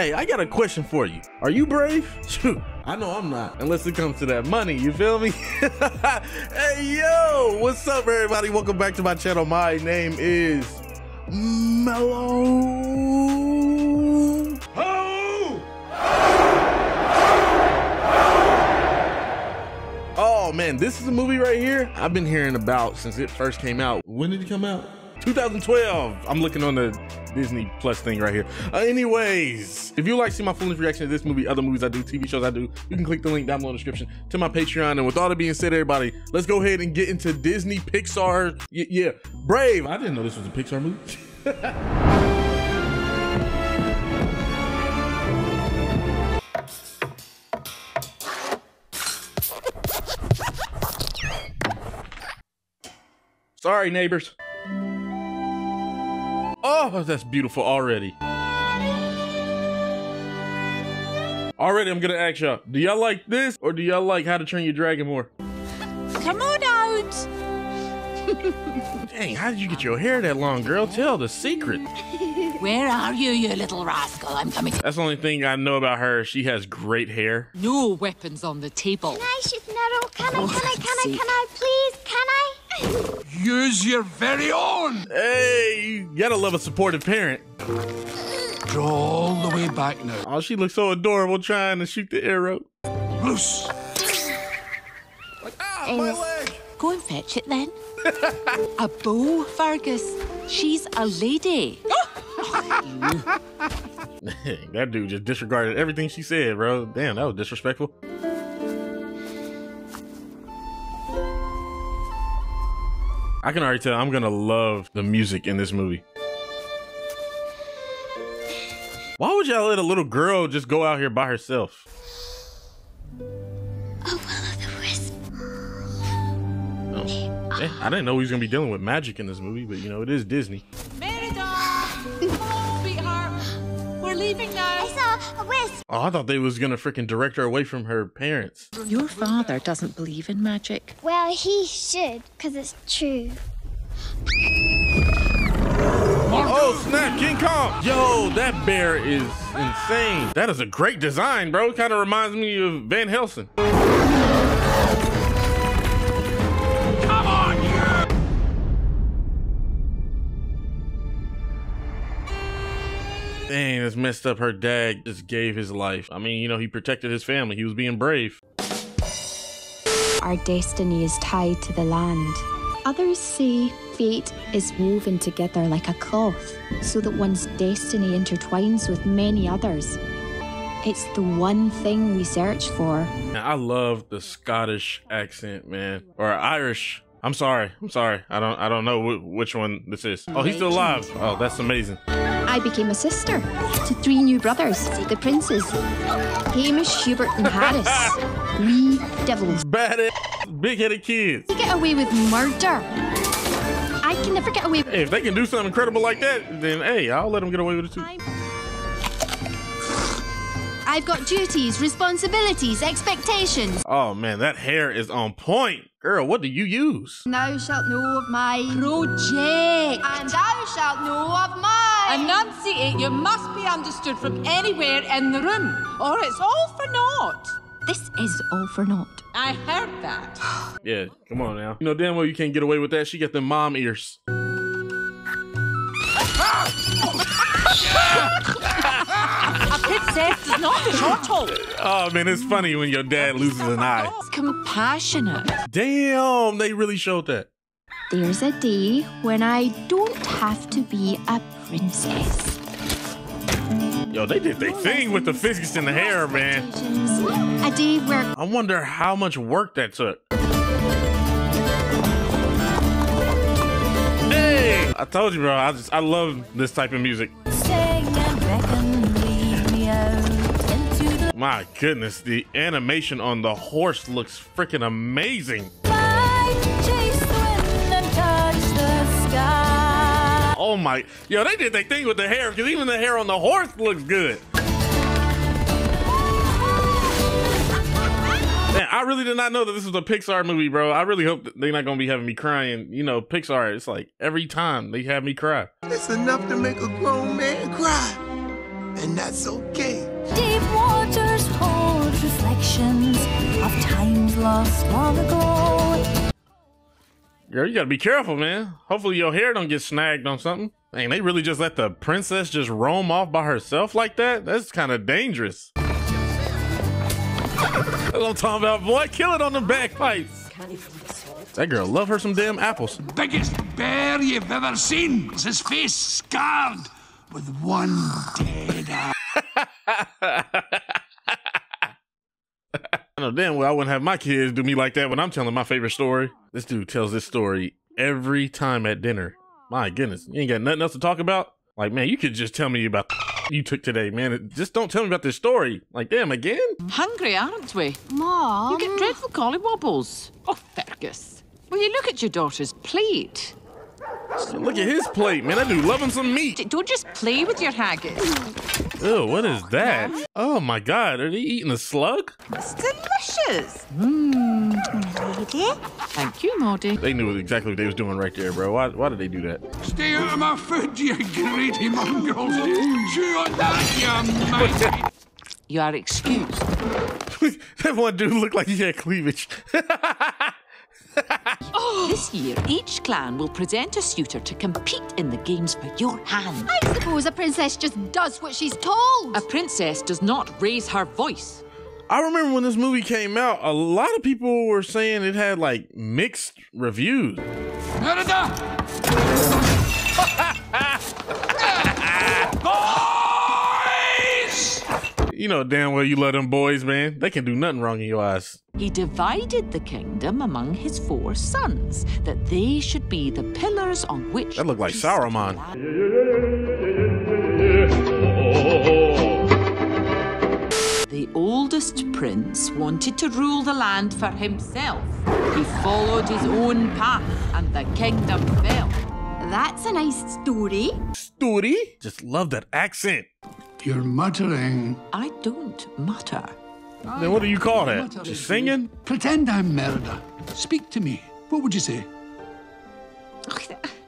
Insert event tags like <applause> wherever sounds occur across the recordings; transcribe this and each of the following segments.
Hey, I got a question for you. Are you brave? <laughs> Shoot, I know I'm not, unless it comes to that money, you feel me? <laughs> hey, yo, what's up, everybody? Welcome back to my channel. My name is Mellow. Oh! Oh man, this is a movie right here I've been hearing about since it first came out. When did it come out? 2012. I'm looking on the Disney Plus thing right here. Uh, anyways, if you like to see my full reaction to this movie, other movies I do, TV shows I do, you can click the link down below in the description to my Patreon. And with all that being said, everybody, let's go ahead and get into Disney Pixar. Y yeah, Brave. I didn't know this was a Pixar movie. <laughs> Sorry, neighbors. Oh, that's beautiful already. Already, I'm gonna ask y'all, do y'all like this or do y'all like How to Train Your Dragon more? Come on out. Dang, how did you get your hair that long, girl? Tell the secret. <laughs> Where are you, you little rascal? I'm coming. That's the only thing I know about her. She has great hair. No weapons on the table. Can I shoot an arrow? Can I, Oh, can I, can I, can I, please? Can I? <laughs> Use your very own. Hey, you gotta love a supportive parent. Draw all the way back now. Oh, she looks so adorable trying to shoot the arrow. Loose. Ah, my leg. Go and fetch it then. a bow, Fergus. She's a lady. <laughs> that dude just disregarded everything she said, bro. Damn, that was disrespectful. I can already tell I'm gonna love the music in this movie. Why would y'all let a little girl just go out here by herself? Oh, Will of the Wisp. Oh, eh, I didn't know he was gonna be dealing with magic in this movie, but you know, it is Disney. <laughs> leaving now. I saw a wisp. Oh, I thought they was gonna freaking direct her away from her parents. Your father doesn't believe in magic. Well, he should, because it's true. Oh snap, King Kong! Yo, that bear is insane. That is a great design, bro. Kind of reminds me of Van Helsing. Messed up. Her dad just gave his life. I mean, you know, he protected his family. He was being brave. Our destiny is tied to the land. Others say fate is woven together like a cloth, so that one's destiny intertwines with many others. It's the one thing we search for. I love the Scottish accent, man, or Irish. I'm sorry. I'm sorry. I don't. I don't know wh- which one this is. Oh, he's still alive. Oh, that's amazing. I became a sister to three new brothers, the princes Hamish, Hubert, and Harris. <laughs> We devils. Bad big-headed kids. We get away with murder. I can never get away with. Hey, if they can do something incredible like that, then hey, I'll let them get away with it too. I've got duties, responsibilities, expectations. Oh man, that hair is on point. Girl, what do you use? Thou shalt know of my Project. and thou shalt know of mine. Enunciate. You must be understood from anywhere in the room, or it's all for naught. This is all for naught. I heard that. <gasps> Yeah, come on now. You know damn well you can't get away with that. She got them mom ears. <laughs> A princess does not chortle. Oh man, it's funny when your dad loses an eye. It's compassionate. Damn, they really showed that. There's a day when I don't have to be a princess. Yo, they did their thing with the physics in the hair, man. A day where I wonder how much work that took. Hey, I told you, bro. I just I love this type of music. My goodness, the animation on the horse looks freaking amazing. Oh my, yo, they did their thing with the hair because even the hair on the horse looks good. Man, I really did not know that this was a Pixar movie, bro. I really hope that they're not gonna be having me crying. You know, Pixar, it's like every time they have me cry. It's enough to make a grown man cry. and that's okay. Deep waters hold reflections of times lost long ago. Girl, you gotta be careful, man. Hopefully your hair don't get snagged on something. Man, they really just let the princess just roam off by herself like that? That's kind of dangerous. That's what I'm talking about, boy. Kill it on the bagpipes. That girl love her some damn apples. Biggest bear you've ever seen. Is his face scarred with one dead eye. <laughs> I know damn well I wouldn't have my kids do me like that when I'm telling my favorite story. This dude tells this story every time at dinner. My goodness, you ain't got nothing else to talk about? Like, man, you could just tell me about you took today, man. Just don't tell me about this story. Like, damn, again? Hungry, aren't we? Mom. You get dreadful collywobbles. Oh, Fergus. Will you look at your daughter's plate? Look at his plate, man. That dude loving some meat. Don't just play with your haggis. Ew, what is that? Oh my god, are they eating a slug? It's delicious. Mmm. Thank you, Maudie. They knew exactly what they was doing right there, bro. Why, why did they do that? Stay out of my food, you greedy mongrels. Chew on that, you mighty. You are excused. <laughs> that one dude looked like he had cleavage. <laughs> This year, each clan will present a suitor to compete in the games for your hand. I suppose a princess just does what she's told. A princess does not raise her voice. I remember when this movie came out, a lot of people were saying it had like mixed reviews. Merida! Boys! You know damn well you love them boys, man. They can do nothing wrong in your eyes. He divided the kingdom among his four sons, that they should be the pillars on which. That looked like peace Sauron. The oldest prince wanted to rule the land for himself. He followed his own path, and the kingdom fell. That's a nice story. Story? Just love that accent. You're muttering. I don't mutter. Then what do you call that? Muttering. Just singing? Pretend I'm Merida. Speak to me. What would you say?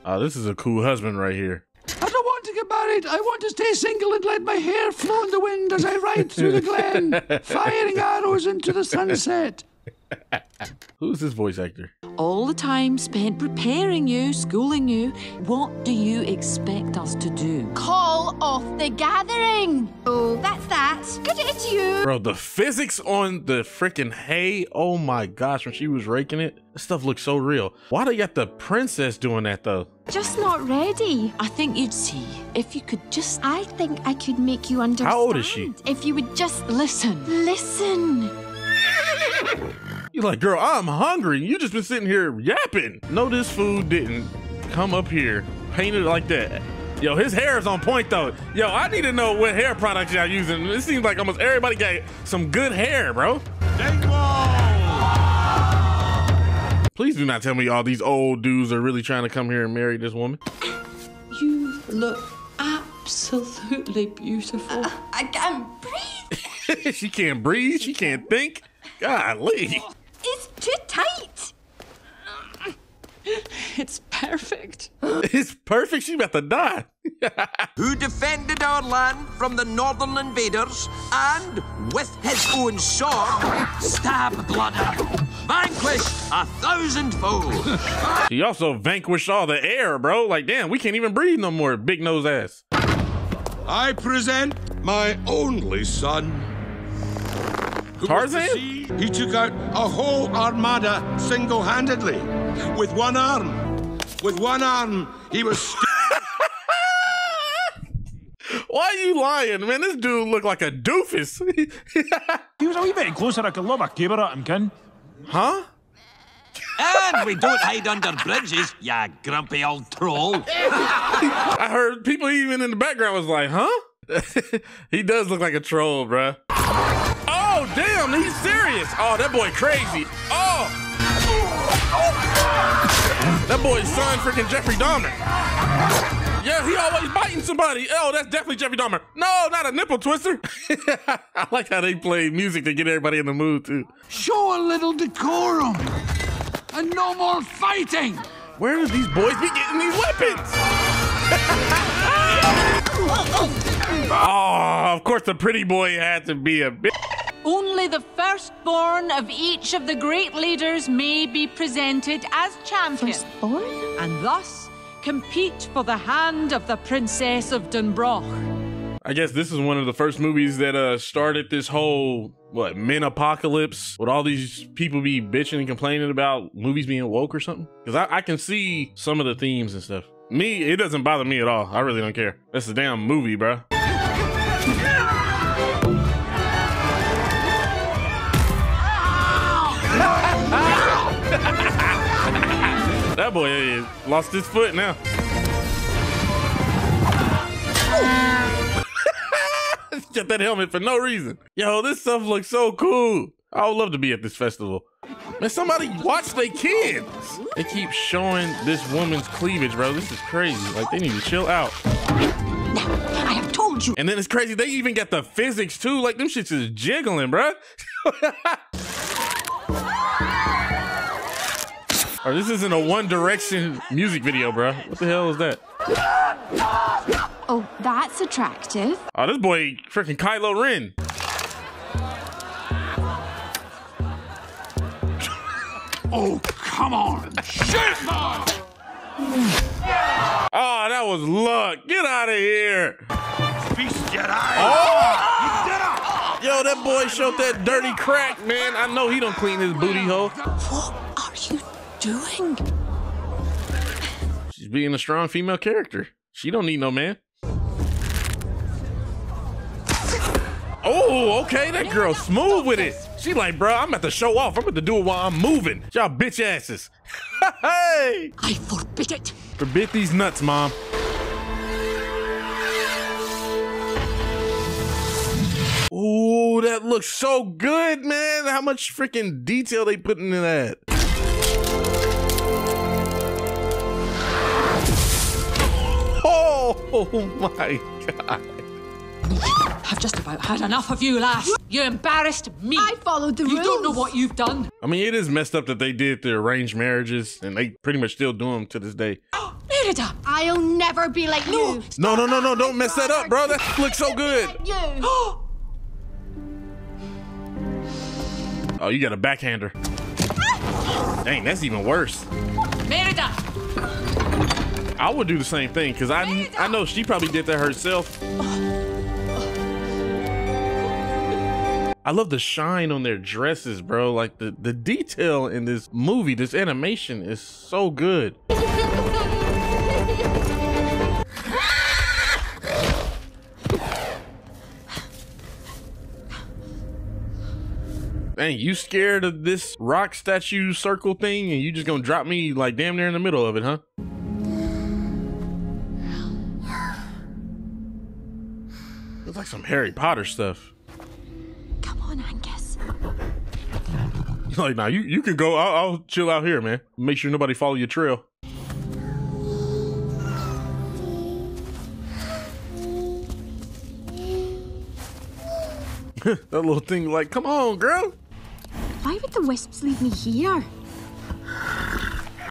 Oh, this is a cool husband right here. I don't want to get married. I want to stay single and let my hair flow in the wind as I ride through the glen, <laughs> firing arrows into the sunset. <laughs> Who's this voice actor? All the time spent preparing you, schooling you. What do you expect us to do? Call off the gathering. Oh, that's that. Good day to you. Bro, the physics on the freaking hay. Oh my gosh, when she was raking it, this stuff looks so real. Why do you got the princess doing that though? Just not ready. I think you'd see if you could just I think I could make you understand. How old is she? If you would just listen. listen. You're like, girl, I'm hungry. You just been sitting here yapping. No, this food didn't come up here painted like that. Yo, his hair is on point though. Yo, I need to know what hair products y'all using. It seems like almost everybody got some good hair, bro. Please do not tell me all these old dudes are really trying to come here and marry this woman. You look absolutely beautiful. I can't breathe. <laughs> she can't breathe. She can't think. Golly. It's too tight. It's perfect. <laughs> It's perfect. She about to die. <laughs> who defended our land from the northern invaders and, with his own sword, stab Blooder, vanquish a thousand foes. <laughs> He also vanquished all the air, bro. Like, damn, we can't even breathe no more. Big nose ass. I present my only son. Who was Tarzan? He took out a whole armada single handedly with one arm. With one arm, he was. <laughs> St- Why are you lying, man? This dude looked like a doofus. <laughs> He was a wee bit closer, I could love a caber at him, kin. huh? and we don't hide under bridges, ya grumpy old troll. <laughs> I heard people even in the background was like, huh? he does look like a troll, bruh. Oh, Oh, damn, he's serious. Oh, that boy crazy. Oh. That boy's son, freaking Jeffrey Dahmer. Yeah, he always biting somebody. Oh, that's definitely Jeffrey Dahmer. No, not a nipple twister. <laughs> I like how they play music to get everybody in the mood, too. Show a little decorum. And no more fighting. Where do these boys be getting these weapons? <laughs> Oh, of course the pretty boy had to be a bitch. Only the firstborn of each of the great leaders may be presented as champion. Firstborn? And thus compete for the hand of the Princess of Dunbroch. I guess this is one of the first movies that uh started this whole what men apocalypse with all these people be bitching and complaining about movies being woke or something. Because I, I can see some of the themes and stuff. Me, it doesn't bother me at all. I really don't care. That's a damn movie, bro. That boy lost his foot now. <laughs> Got that helmet for no reason. Yo, this stuff looks so cool. I would love to be at this festival. Man, somebody watch their kids. They keep showing this woman's cleavage, bro. This is crazy. Like, they need to chill out. I have told you. And then it's crazy. They even got the physics, too. Like, them shits is jiggling, bro. <laughs> or this isn't a One Direction music video, bro. What the hell is that? Oh, that's attractive. Oh, this boy freaking Kylo Ren. <laughs> Oh, come on. Shit! Oh, that was luck. Get out of here. Beast Jedi! Oh! Yo, that boy showed that dirty crack, man. I know he don't clean his booty hole. What are you doing? She's being a strong female character. She don't need no man. Oh, okay. That girl smooth with it. She like, bro, I'm about to show off. I'm about to do it while I'm moving. Y'all bitch asses. <laughs> hey! I forbid it. Forbid these nuts, mom. Ooh, that looks so good, man. How much freaking detail they put into that. Oh my god. I've just about had enough of you, lass. You embarrassed me. I followed the you rules. You don't know what you've done. I mean, it is messed up that they did the arranged marriages and they pretty much still do them to this day. <gasps> Merida, I'll never be like you. No, no, no, no, don't mess that up, bro. That looks so good. Like you. <gasps> Oh, you got a backhander. <gasps> Dang, that's even worse. Merida, I would do the same thing because I I know she probably did that herself. I love the shine on their dresses, bro. Like the the detail in this movie, this animation is so good. Dang, you scared of this rock statue circle thing and you just gonna drop me like damn near in the middle of it, huh? Looks like some Harry Potter stuff. Come on, Angus. <laughs> Like, nah, you, you can go. I'll, I'll chill out here, man. Make sure nobody follow your trail. <laughs> that little thing, like, come on, girl. Why would the wisps leave me here? Is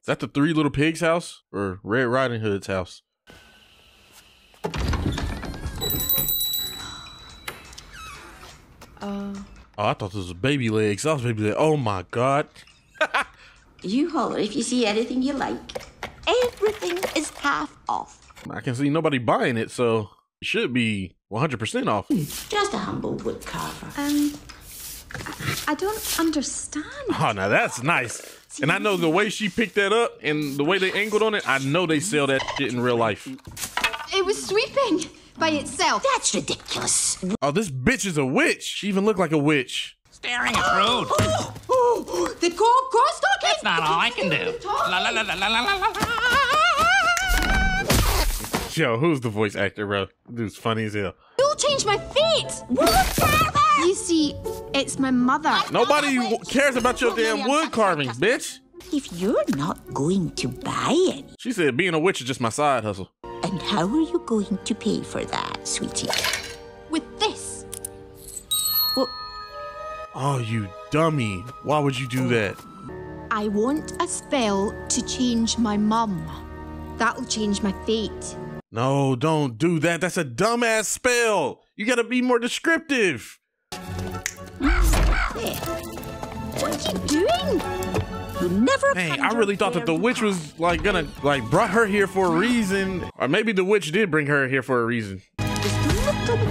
that the Three Little Pigs house or Red Riding Hood's house? Uh. Oh, I thought this was baby legs. I was baby legs. Oh my god. <laughs> You holler if you see anything you like. Everything is half off. I can see nobody buying it, so it should be 100% off. Just a humble wood carver. Um, I don't understand. Oh, now that's nice. And I know the way she picked that up and the way they angled on it, I know they sell that shit in real life. It was sweeping by itself. That's ridiculous. Oh, this bitch is a witch. She even looked like a witch. Staring is rude. Oh, <gasps> the co- cross talking. That's not all I can do. La la la la la la la la. Yo, who's the voice actor, bro? Dude's funny as hell. You'll change my fate. You see, it's my mother. Nobody cares about your damn wood carvings, bitch. If you're not going to buy it, She said being a witch is just my side hustle. And how are you going to pay for that, sweetie? With this. What? Oh, you dummy. Why would you do that? I want a spell to change my mum. That'll change my fate. No, don't do that. That's a dumbass spell. You gotta be more descriptive. What are you doing? Never Hey, I really thought that the witch was like gonna like brought her here for a reason, or maybe the witch did bring her here for a reason. Just a little bit.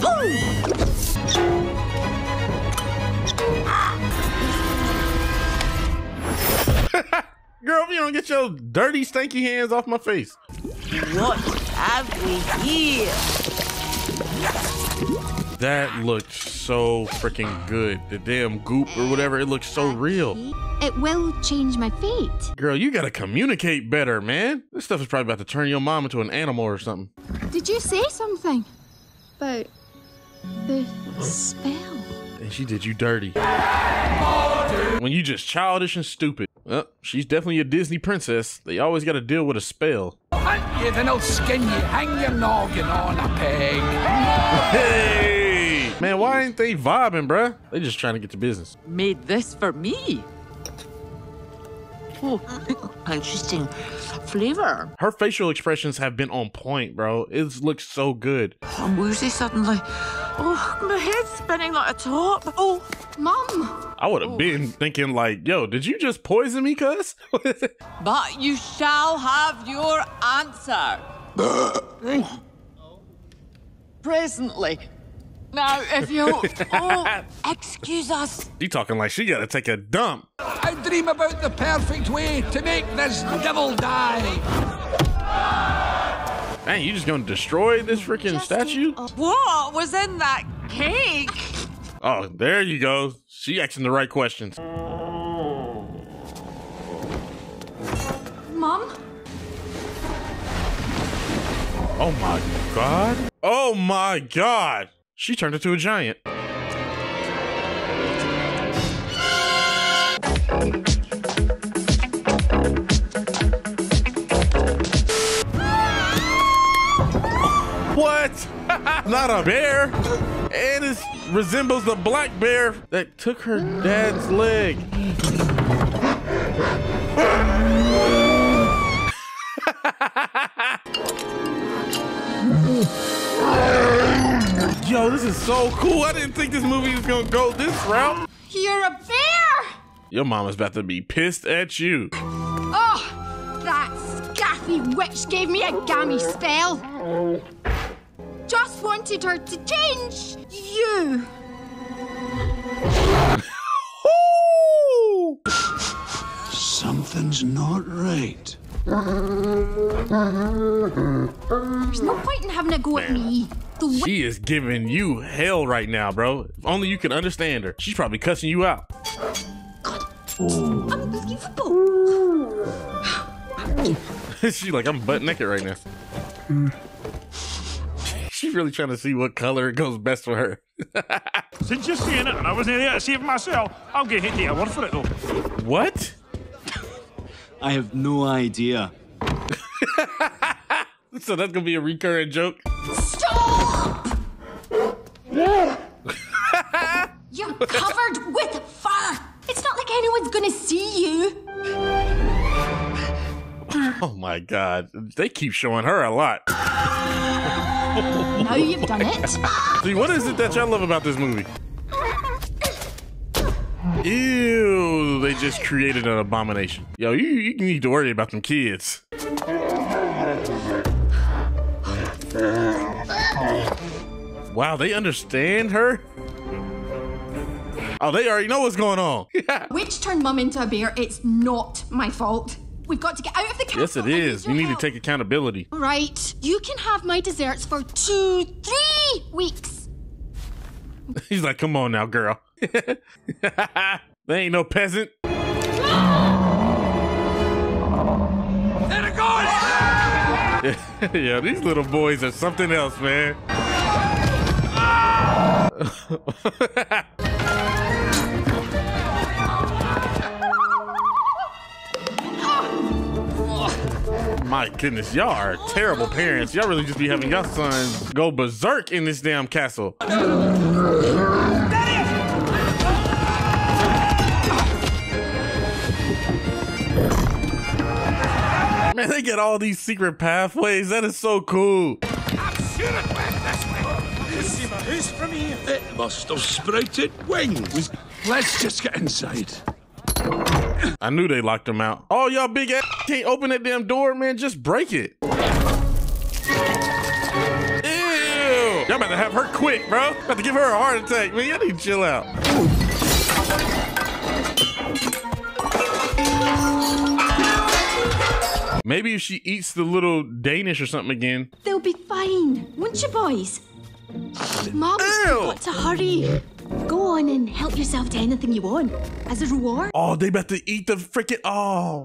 Boom! <laughs> Girl, if you don't get your dirty, stanky hands off my face. What have we here? That looked so freaking good. The damn goop or whatever, it looks so real. It will change my fate. Girl, you gotta communicate better, man. This stuff is probably about to turn your mom into an animal or something. Did you say something about the spell? And she did you dirty. When you just childish and stupid. Well, she's definitely a Disney princess. They always gotta deal with a spell. Hunt you, then I'll skin you. Hang your noggin on a peg. Hey! Man, why ain't they vibing, bruh? They just trying to get to business. Made this for me. Oh, interesting flavor. Her facial expressions have been on point, bro. It looks so good. I'm woozy suddenly. Oh, my head's spinning like a top. Oh, Mum! I would have been thinking like, yo, did you just poison me, cuz? <laughs> but you shall have your answer. <laughs> Presently. Now, if you. <laughs> Oh, excuse us. You talking like she gotta take a dump. I dream about the perfect way to make this devil die. Man, you just gonna destroy this freaking statue? What was in that cake? Oh, there you go. She asking the right questions. Mom? Oh my god. Oh my god. She turned into a giant. What? <laughs> Not a bear. And it resembles the black bear that took her dad's leg. Yo, this is so cool. I didn't think this movie was gonna go this route. You're a bear! Your mama's about to be pissed at you. Oh, that scaffy witch gave me a gammy spell. Just wanted her to change you. Something's not right. There's no point in having a go at me. The witch She is giving you hell right now, bro. If only you can understand her. She's probably cussing you out. unbelievable. <laughs> She's like, I'm butt naked right now. Mm. She's really trying to see what color goes best for her. <laughs> Since you're saying it and I wasn't there to save myself, I'll get hit a word for it though. What? I have no idea. <laughs> So that's gonna be a recurring joke. You're covered with fur. It's not like anyone's gonna see you. Oh my god. They keep showing her a lot. Now you've done it. <laughs> See, what is it that y'all love about this movie? Ew, they just created an abomination. Yo, you, you need to worry about them kids. Wow, they understand her? Oh, they already know what's going on. <laughs> Witch turned mum into a bear. It's not my fault. We've got to get out of the castle. yes, it is. You your need to take accountability. Right. You can have my desserts for two, three weeks. <laughs> He's like, come on now, girl. <laughs> they ain't no peasant. There it goes! yeah, these little boys are something else, man. <laughs> My goodness, y'all are terrible parents. Y'all really just be having y'all sons go berserk in this damn castle. Man, they get all these secret pathways. That is so cool. It must have sprouted wings. Let's just get inside. I knew they locked him out. Oh, y'all big ass can't open that damn door, man. Just break it. Ew. Y'all about to have her quick, bro. About to give her a heart attack, man. Y'all need to chill out. Maybe if she eats the little Danish or something again. They'll be fine, won't you, boys? Mom, Ew. you've got to hurry. Go on and help yourself to anything you want as a reward. Oh, they about to eat the freaking. Oh.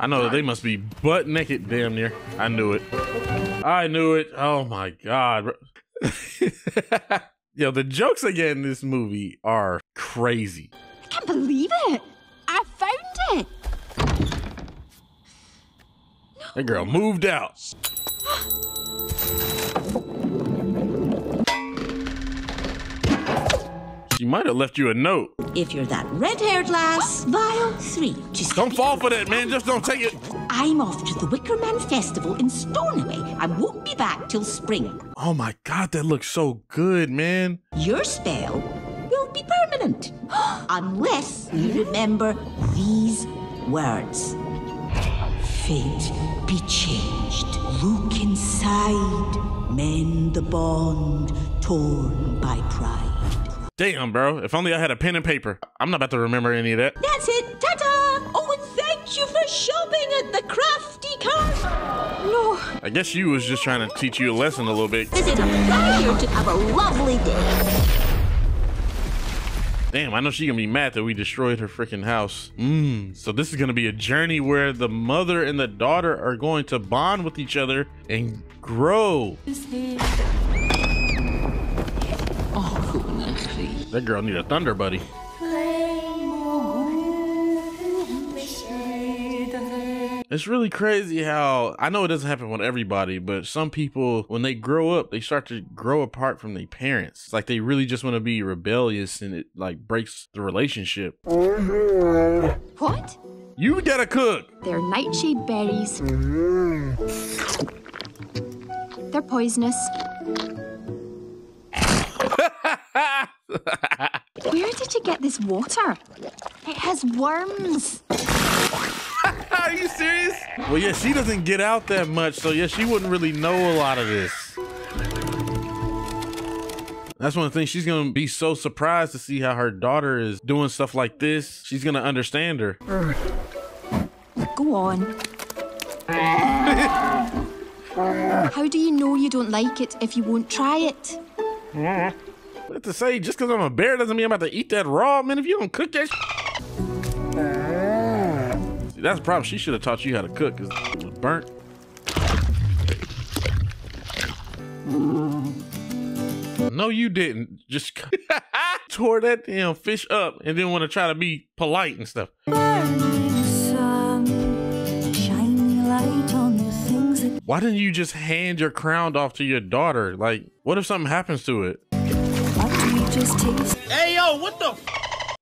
I know that they must be butt naked damn near. I knew it. I knew it. Oh my god. <laughs> Yo, the jokes they get in this movie are crazy. I can't believe it. I found it. That girl moved out. She might have left you a note. If you're that red-haired lass, vial three. Just Don't fall for that, man. Just don't take it. I'm off to the Wickerman Festival in Stornoway. I won't be back till spring. Oh my god, that looks so good, man. Your spell will be permanent. <gasps> Unless you remember these words. Fate be changed. Look inside. Mend the bond torn by pride. Damn, bro. If only I had a pen and paper. I'm not about to remember any of that. That's it. Ta-ta! Oh, and thank you for shopping at the crafty cart. No, I guess you was just trying to teach you a lesson a little bit. is it a pleasure to have a lovely day? Damn, I know she gonna be mad that we destroyed her freaking house. Mmm. So this is gonna be a journey where the mother and the daughter are going to bond with each other and grow. Oh, that girl need a thunder buddy. It's really crazy how I know it doesn't happen with everybody, but some people, when they grow up, they start to grow apart from their parents. It's like they really just want to be rebellious and it like breaks the relationship. What? You gotta cook. They're nightshade berries. They're poisonous. <laughs> Where did you get this water? It has worms. <laughs> Are you serious? Well, yeah, she doesn't get out that much, so yeah, she wouldn't really know a lot of this. That's one of the things she's gonna be so surprised to see how her daughter is doing stuff like this. She's gonna understand her. Go on. <laughs> How do you know you don't like it if you won't try it? What to say? Just because I'm a bear doesn't mean I'm about to eat that raw, man. If you don't cook that, ah. See, that's the problem. She should have taught you how to cook because it was burnt. No, you didn't. Just <laughs> tore that damn fish up and then want to try to be polite and stuff. Why didn't you just hand your crown off to your daughter? Like, what if something happens to it? Hey, yo, what the?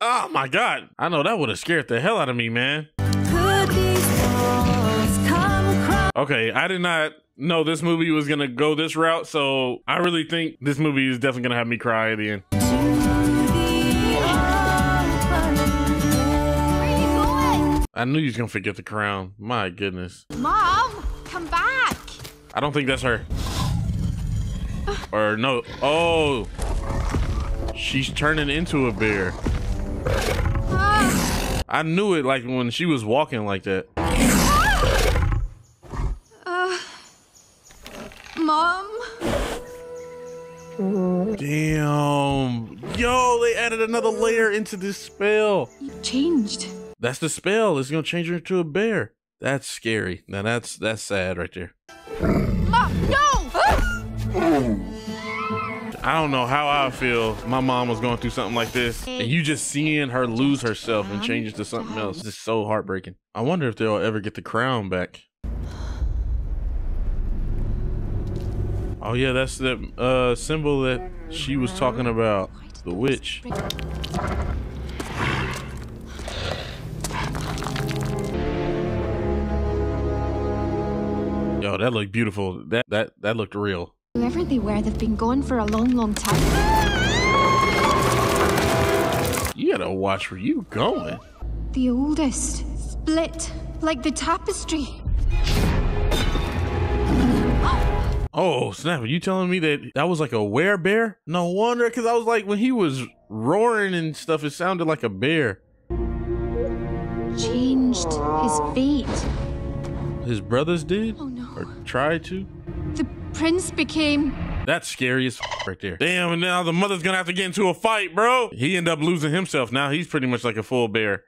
Oh my god. I know that would have scared the hell out of me, man. Okay, I did not know this movie was gonna go this route, so I really think this movie is definitely gonna have me cry at the end. I knew you was gonna forget the crown. My goodness. Mom, come back. I don't think that's her. Or no. Oh. She's turning into a bear. I knew it like when she was walking like that. Uh, Mom. Damn. Yo, they added another layer into this spell. You changed. That's the spell. It's gonna change her into a bear. That's scary. Now that's that's sad right there. Mom, no! I don't know how I feel. My mom was going through something like this, and you just seeing her lose herself and change it to something else. is so heartbreaking. I wonder if they'll ever get the crown back. Oh yeah, that's the uh, symbol that she was talking about, the witch. Yo, that looked beautiful. That that that looked real. Whoever they were, they've been gone for a long, long time. You gotta watch where you going. The oldest, split like the tapestry. Oh snap! Are you telling me that that was like a werebear? No wonder, because I was like, when he was roaring and stuff, it sounded like a bear. Changed his fate. His brothers did, Oh no. or tried to. Prince became. That's scary as right there. Damn, and now the mother's gonna have to get into a fight, bro. He ended up losing himself. Now he's pretty much like a full bear.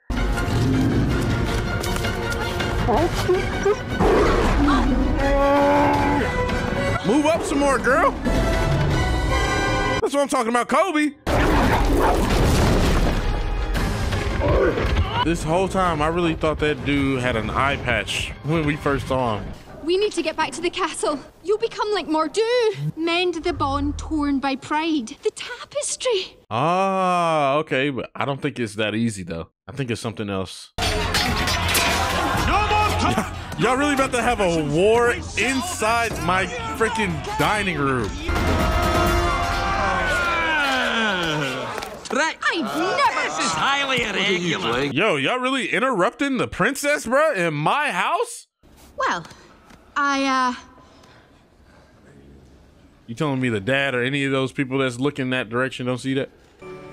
Move up some more, girl. That's what I'm talking about, Kobe. This whole time, I really thought that dude had an eye patch when we first saw him. We need to get back to the castle. You'll become like Mor'du. Mend the bond torn by pride. The tapestry. Ah, okay, but I don't think it's that easy though. I think it's something else. <laughs> Y'all really about to have a war inside my freaking dining room. Right. I've never. This is highly irregular. Yo, y'all really interrupting the princess, bruh, in my house? Well, I, uh. You telling me the dad or any of those people that's looking that direction don't see that?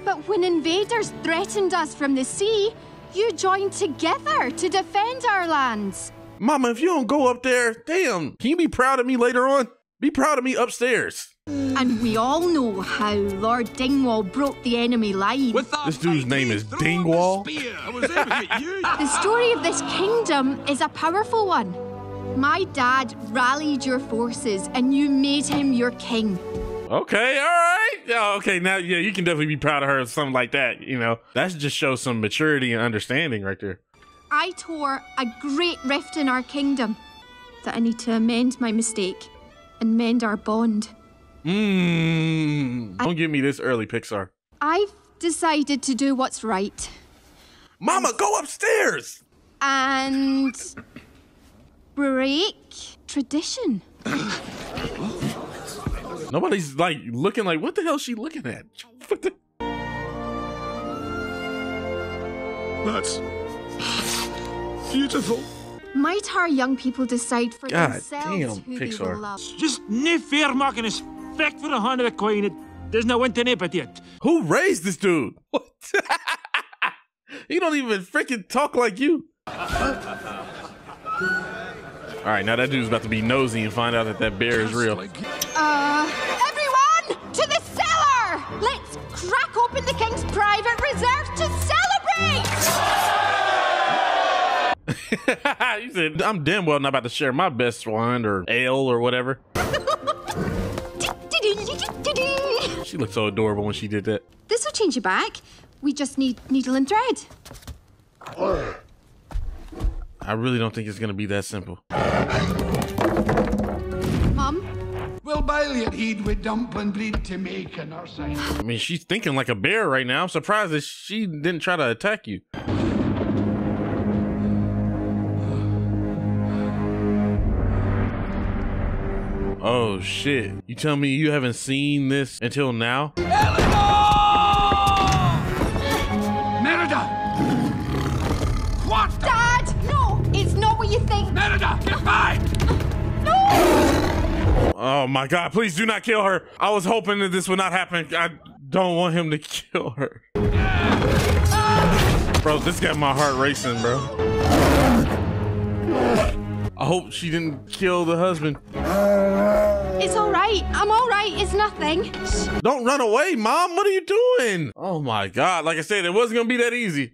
But when invaders threatened us from the sea, you joined together to defend our lands. Mama, if you don't go up there, damn, can you be proud of me later on? Be proud of me upstairs. And we all know how Lord Dingwall broke the enemy line. This dude's name is Dingwall. The story of this kingdom is a powerful one. My dad rallied your forces and you made him your king. Okay, all right. Yeah, okay, now yeah, you can definitely be proud of her or something like that. You know, that just shows some maturity and understanding right there. I tore a great rift in our kingdom that I need to amend my mistake and mend our bond. Mmm. Don't give me this early, Pixar. I've decided to do what's right Mama, go upstairs. and break tradition. Nobody's like looking like, what the hell is she looking at? What the- That's beautiful. Might our young people decide for God themselves damn, who they Pixar. will love? Just no fair marking his respect for the hand of the coin. It doesn't want to but yet. Who raised this dude? <laughs> What? he don't even freaking talk like you. All right, now that dude's about to be nosy and find out that that bear is real. Uh, everyone, to the cellar! Let's crack open the king's private reserve to celebrate! <laughs> you said I'm damn well not about to share my best wine or ale or whatever. <laughs> She looked so adorable when she did that. This will change your back. We just need needle and thread. I really don't think it's gonna be that simple. Mum, We'll boil your heed with dumpling breed to make an our side. I mean, she's thinking like a bear right now. I'm surprised that she didn't try to attack you. Oh shit. You tell me you haven't seen this until now? Merida! Oh my god, please do not kill her. I was hoping that this would not happen. I don't want him to <laughs> kill her. Bro, this got my heart racing, bro. I hope she didn't kill the husband. It's all right. I'm all right. It's nothing. Don't run away, mom. What are you doing? Oh my god, like I said, it wasn't gonna be that easy.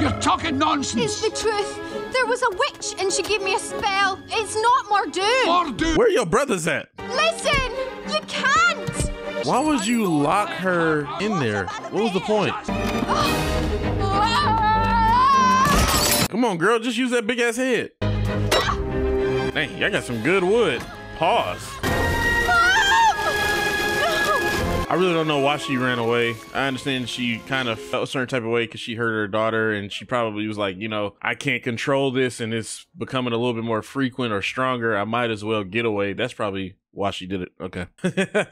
You're talking nonsense! It's the truth. There was a witch and she gave me a spell. It's not Mor'du. Mor'du! Where your brothers at? Listen, you can't. Why would you lock her in there? What was the point? <gasps> Come on, girl, just use that big ass head. <gasps> Dang, I got some good wood. Pause. I really don't know why she ran away. I understand she kind of felt a certain type of way because she hurt her daughter, and she probably was like, you know, I can't control this, and it's becoming a little bit more frequent or stronger. I might as well get away. That's probably why she did it. Okay. <laughs>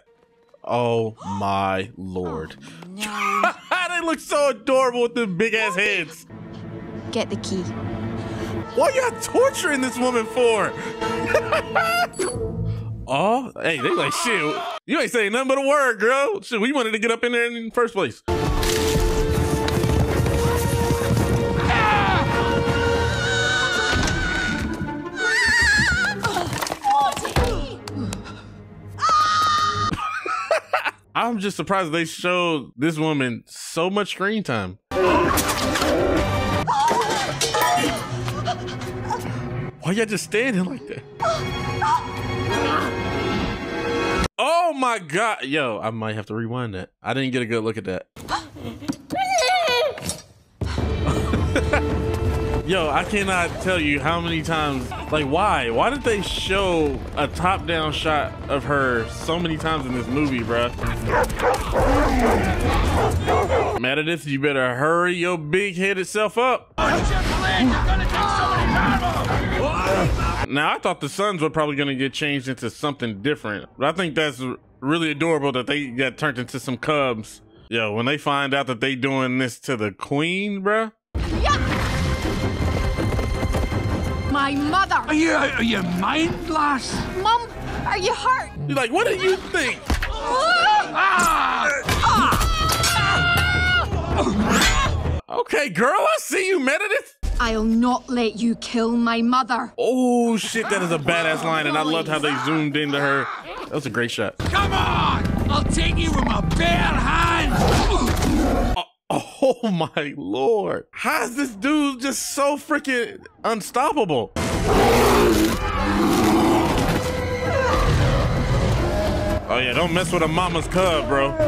oh my lord. Oh, <laughs> they look so adorable with them big ass heads. Get the key. What are y'all torturing this woman for? <laughs> oh, hey, they like shit. You ain't saying nothing but a word, girl. Shit, we wanted to get up in there in the first place. <laughs> I'm just surprised they showed this woman so much screen time. Why y'all just standing like that? Oh my god. Yo, I might have to rewind that. I didn't get a good look at that. <laughs> Yo, I cannot tell you how many times, like, why? Why did they show a top down shot of her so many times in this movie, bruh? Merida, you better hurry your big headed self up. Now, I thought the sons were probably going to get changed into something different, but I think that's really adorable that they got turned into some Cubs. Yo, when they find out that they doing this to the Queen, bruh. My mother! Are you out of your mind, lass? Mum, are you hurt? You're like, what do you think? Ah! Ah! Okay, girl, I see you, Merida. I'll not let you kill my mother. Oh shit, that is a badass line, and I loved how they zoomed into her. That was a great shot. Come on! I'll take you with my bare hands! Uh, oh my lord. How is this dude just so freaking unstoppable? Oh yeah, don't mess with a mama's cub, bro. Ooh.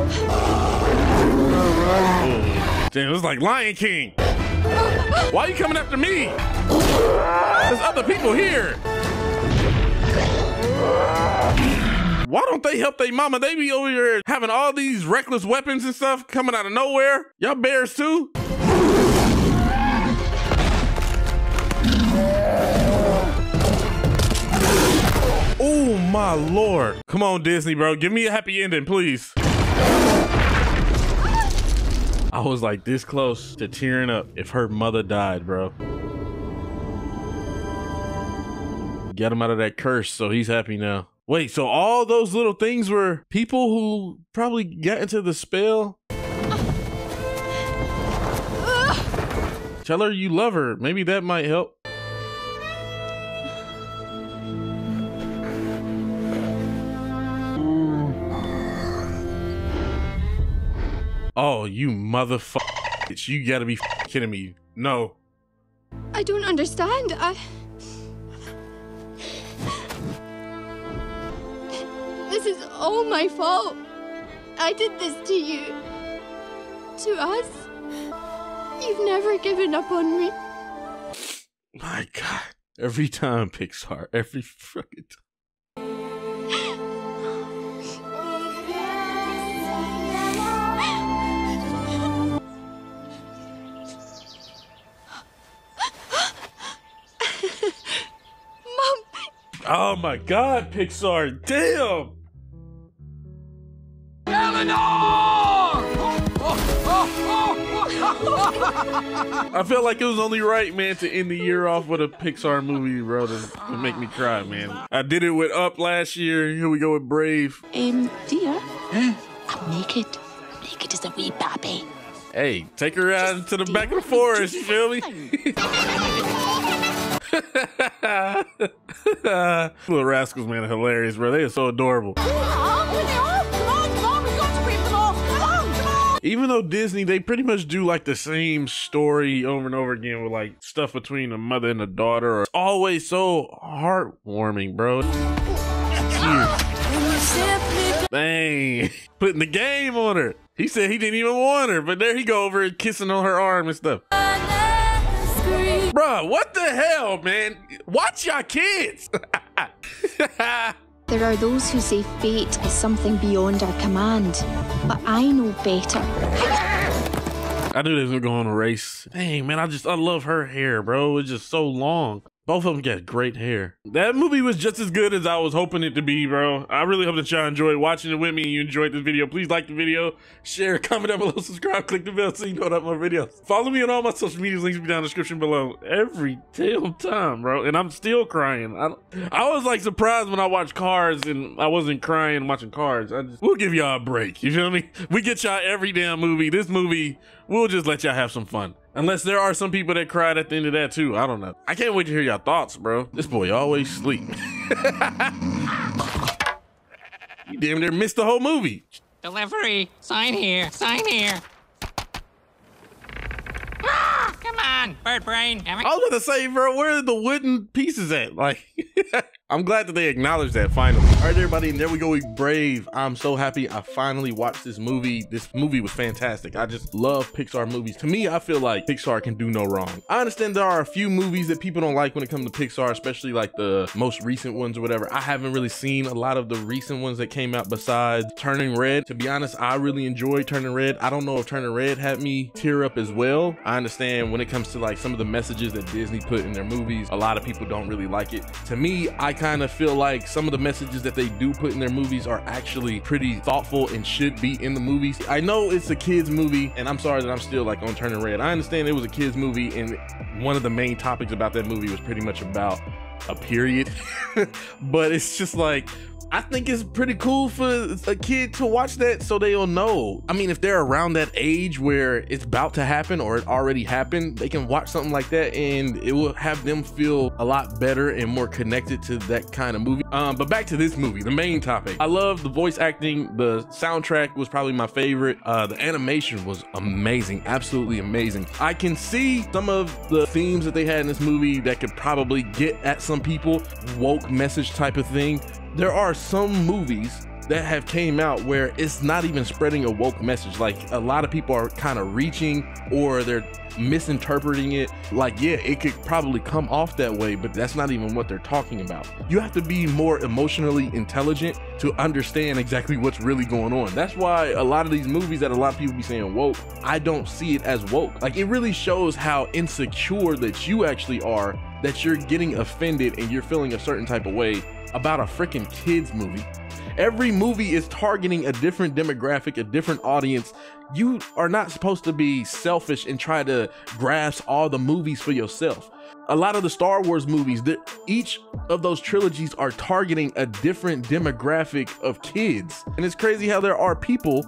Damn, it was like Lion King. Why are you coming after me? There's other people here. Why don't they help their mama? They be over here having all these reckless weapons and stuff coming out of nowhere. Y'all bears too? Oh my lord. Come on, Disney, bro. Give me a happy ending, please. I was like this close to tearing up if her mother died, bro. Get him out of that curse, so he's happy now. Wait, so all those little things were people who probably got into the spell? Tell her you love her. Maybe that might help. Oh, you motherfucker. You gotta be kidding me. No. I don't understand. I. This is all my fault. I did this to you. To us. You've never given up on me. My God. Every time, Pixar. Every fucking time. Oh my God, Pixar. Damn. Elinor! <laughs> I felt like it was only right, man, to end the year off with a Pixar movie, bro, to, to make me cry, man. I did it with Up last year. Here we go with Brave. Um, dear. I'm naked. Naked as a wee baby. Hey, take her out into the back of the <laughs> forest, you feel me? <laughs> <laughs> Little rascals, man, are hilarious, bro. They are so adorable. Even though Disney, they pretty much do like the same story over and over again with like stuff between a mother and a daughter. It's always so heartwarming, bro. Dang, <laughs> putting the game on her. He said he didn't even want her, but there he go over and kissing on her arm and stuff. Bruh, what the hell, man? Watch your kids. <laughs> There are those who say fate is something beyond our command, but I know better. I knew they was gonna go on a race. Dang, man, I just I love her hair, bro. It's just so long. Both of them got great hair. That movie was just as good as I was hoping it to be, bro. I really hope that y'all enjoyed watching it with me and you enjoyed this video. Please like the video, share, <laughs> comment down below, subscribe, click the bell so you know about my videos. Follow me on all my social media links be down in the description below every damn time, bro. And I'm still crying. I, I was like surprised when I watched Cars and I wasn't crying watching Cars. Just, we'll give y'all a break. You feel me? We get y'all every damn movie. This movie, we'll just let y'all have some fun. Unless there are some people that cried at the end of that too. I don't know. I can't wait to hear y'all thoughts, bro. This boy always sleep. <laughs> you damn near missed the whole movie. Delivery. Sign here. Sign here. Ah, come on, bird brain. I was about to say, bro, where are the wooden pieces at? Like, <laughs> I'm glad that they acknowledged that finally. All right, everybody, and there we go. We brave. I'm so happy I finally watched this movie. This movie was fantastic. I just love Pixar movies. To me, I feel like Pixar can do no wrong. I understand there are a few movies that people don't like when it comes to Pixar, especially like the most recent ones or whatever. I haven't really seen a lot of the recent ones that came out besides Turning Red. To be honest, I really enjoyed Turning Red. I don't know if Turning Red had me tear up as well. I understand when it comes to like some of the messages that Disney put in their movies, a lot of people don't really like it. To me, I kind of feel like some of the messages that they do put in their movies are actually pretty thoughtful and should be in the movies. I know it's a kids movie, and I'm sorry that I'm still like on Turning Red. I understand it was a kids movie, and one of the main topics about that movie was pretty much about a period. <laughs> but it's just like I think it's pretty cool for a kid to watch that so they'll know. I mean, if they're around that age where it's about to happen or it already happened, they can watch something like that and it will have them feel a lot better and more connected to that kind of movie. Um, but back to this movie, the main topic. I love the voice acting. The soundtrack was probably my favorite. Uh, the animation was amazing, absolutely amazing. I can see some of the themes that they had in this movie that could probably get at some people, woke message type of thing there are some movies that have came out where it's not even spreading a woke message. Like a lot of people are kind of reaching or they're misinterpreting it. Like yeah it could probably come off that way but that's not even what they're talking about. You have to be more emotionally intelligent to understand exactly what's really going on. That's why a lot of these movies that a lot of people be saying woke i don't see it as woke. Like it really shows how insecure that you actually are that you're getting offended and you're feeling a certain type of way about a freaking kids movie. Every movie is targeting a different demographic, a different audience. You are not supposed to be selfish and try to grasp all the movies for yourself. A lot of the Star Wars movies, each of those trilogies are targeting a different demographic of kids. And it's crazy how there are people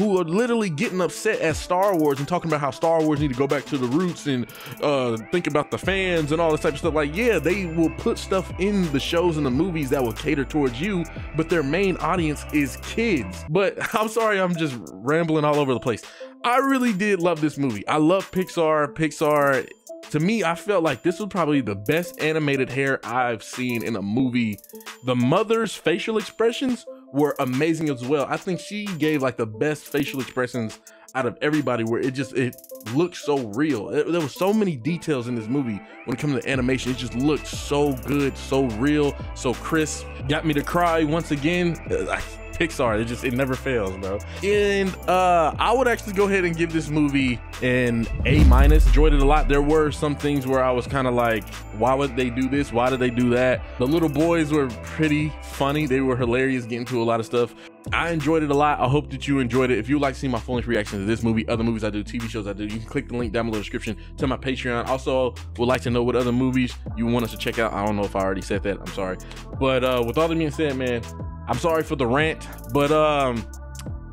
who are literally getting upset at Star Wars and talking about how Star Wars need to go back to the roots and uh, think about the fans and all this type of stuff. Like, yeah, they will put stuff in the shows and the movies that will cater towards you, but their main audience is kids. But <laughs> I'm sorry, I'm just rambling all over the place. I really did love this movie. I love Pixar. Pixar to me, I felt like this was probably the best animated hair I've seen in a movie. The mother's facial expressions were amazing as well. I think she gave like the best facial expressions out of everybody where it just it looked so real. It, there were so many details in this movie when it comes to animation. It just looked so good, so real, so crisp. Got me to cry once again. Uh, Pixar. It just it never fails, bro. And uh I would actually go ahead and give this movie an A minus. Enjoyed it a lot. There were some things where I was kind of like, why would they do this? Why did they do that? The little boys were pretty funny. They were hilarious, getting to a lot of stuff. I enjoyed it a lot. I hope that you enjoyed it. If you'd like to see my full length reaction to this movie, other movies I do, TV shows I do, you can click the link down below the description to my Patreon. Also, would like to know what other movies you want us to check out. I don't know if I already said that. I'm sorry. But uh, with all that being said, man, I'm sorry for the rant, but um,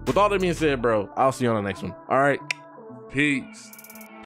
with all that being said, bro, I'll see you on the next one. All right, peace.